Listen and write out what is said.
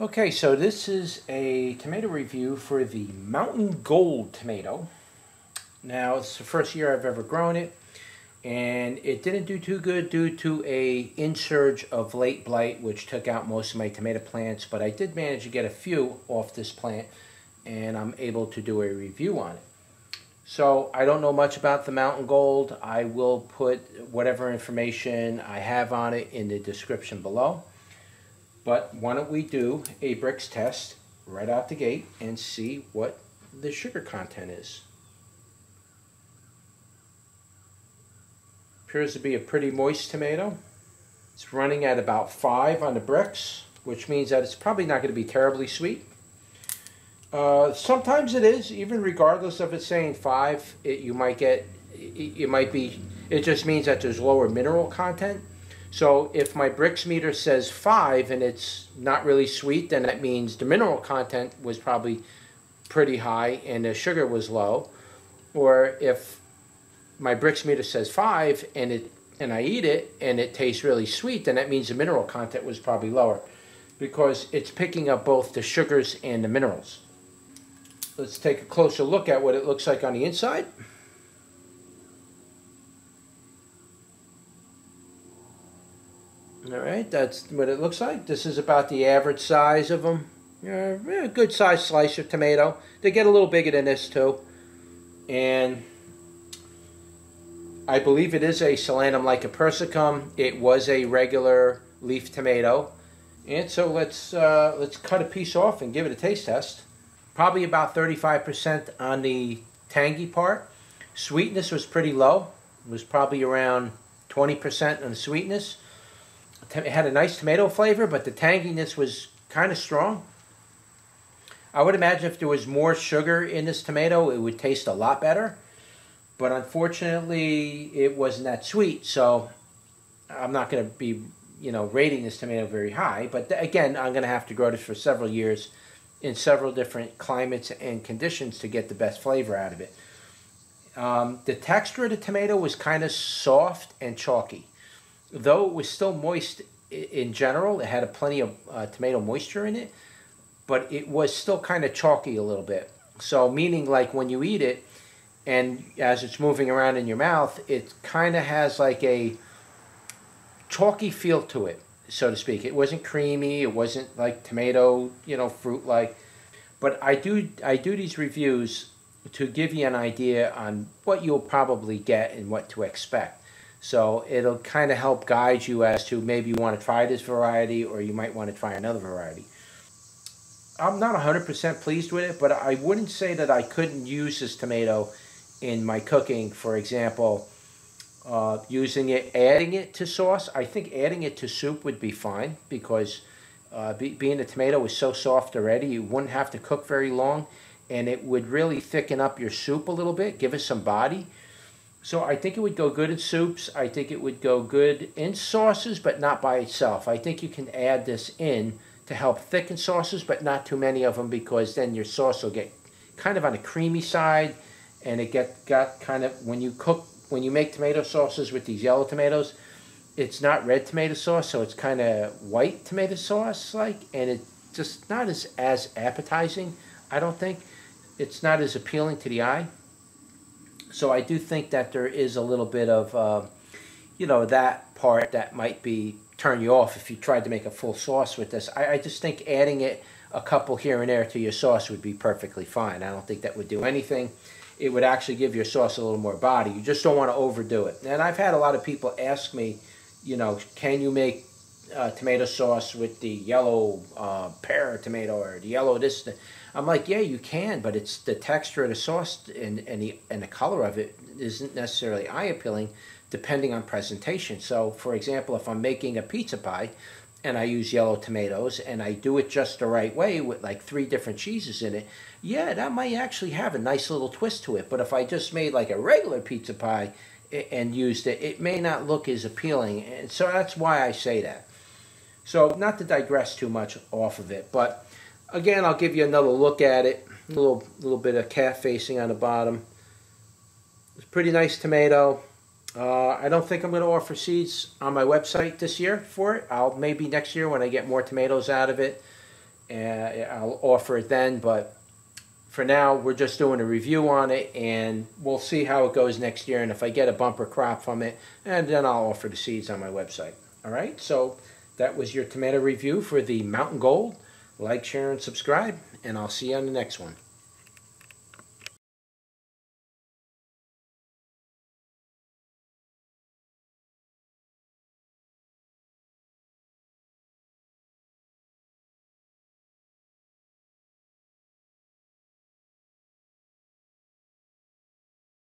Okay, so this is a tomato review for the Mountain Gold tomato. Now, it's the first year I've ever grown it, and it didn't do too good due to a insurge of late blight, which took out most of my tomato plants, but I did manage to get a few off this plant, and I'm able to do a review on it. So, I don't know much about the Mountain Gold. I will put whatever information I have on it in the description below. But why don't we do a Brix test right out the gate and see what the sugar content is. Appears to be a pretty moist tomato. It's running at about 5 on the Brix, which means that it's probably not going to be terribly sweet. Uh, sometimes it is, even regardless of it saying 5, it, you might get, it, it might be, it just means that there's lower mineral content. So if my Brix meter says 5 and it's not really sweet, then that means the mineral content was probably pretty high and the sugar was low. Or if my Brix meter says 5 and it and I eat it and it tastes really sweet, then that means the mineral content was probably lower because it's picking up both the sugars and the minerals. Let's take a closer look at what it looks like on the inside. All right, that's what it looks like. This is about the average size of them. Yeah, a good size slice of tomato. They get a little bigger than this too. And I believe it is a Solanum lycopersicum. It was a regular leaf tomato. And so let's uh, let's cut a piece off and give it a taste test. Probably about 35% on the tangy part. Sweetness was pretty low. It was probably around 20% on the sweetness. It had a nice tomato flavor, but the tanginess was kind of strong. I would imagine if there was more sugar in this tomato, it would taste a lot better. But unfortunately, it wasn't that sweet, so I'm not going to be, you know, rating this tomato very high. But again, I'm going to have to grow this for several years in several different climates and conditions to get the best flavor out of it. Um, the texture of the tomato was kind of soft and chalky though it was still moist in general, it had a plenty of uh, tomato moisture in it, but it was still kind of chalky a little bit. So meaning like when you eat it, and as it's moving around in your mouth, it kind of has like a chalky feel to it, so to speak. It wasn't creamy. It wasn't like tomato, you know, fruit like. But I do I do these reviews to give you an idea on what you'll probably get and what to expect. So it'll kind of help guide you as to maybe you want to try this variety or you might want to try another variety. I'm not 100% pleased with it, but I wouldn't say that I couldn't use this tomato in my cooking. For example, uh, using it, adding it to sauce. I think adding it to soup would be fine because uh, be, being the tomato is so soft already, you wouldn't have to cook very long and it would really thicken up your soup a little bit, give it some body. So I think it would go good in soups. I think it would go good in sauces, but not by itself. I think you can add this in to help thicken sauces, but not too many of them because then your sauce will get kind of on a creamy side, and it get got kind of when you cook when you make tomato sauces with these yellow tomatoes, it's not red tomato sauce, so it's kind of white tomato sauce like, and it's just not as as appetizing. I don't think it's not as appealing to the eye. So I do think that there is a little bit of, uh, you know, that part that might be turn you off if you tried to make a full sauce with this. I, I just think adding it a couple here and there to your sauce would be perfectly fine. I don't think that would do anything. It would actually give your sauce a little more body. You just don't want to overdo it. And I've had a lot of people ask me, you know, can you make uh, tomato sauce with the yellow uh, pear tomato or the yellow this? I'm like, yeah, you can, but it's the texture of the sauce and, and the and the color of it isn't necessarily eye appealing, depending on presentation. So, for example, if I'm making a pizza pie, and I use yellow tomatoes and I do it just the right way with like three different cheeses in it, yeah, that might actually have a nice little twist to it. But if I just made like a regular pizza pie and used it, it may not look as appealing. And so that's why I say that. So not to digress too much off of it, but again, I'll give you another look at it. A little, little bit of cat facing on the bottom. It's pretty nice tomato. Uh, I don't think I'm going to offer seeds on my website this year for it. I'll maybe next year when I get more tomatoes out of it, uh, I'll offer it then. But for now, we're just doing a review on it, and we'll see how it goes next year. And if I get a bumper crop from it, and then I'll offer the seeds on my website. All right, so that was your tomato review for the Mountain Gold. Like, share, and subscribe, and I'll see you on the next one.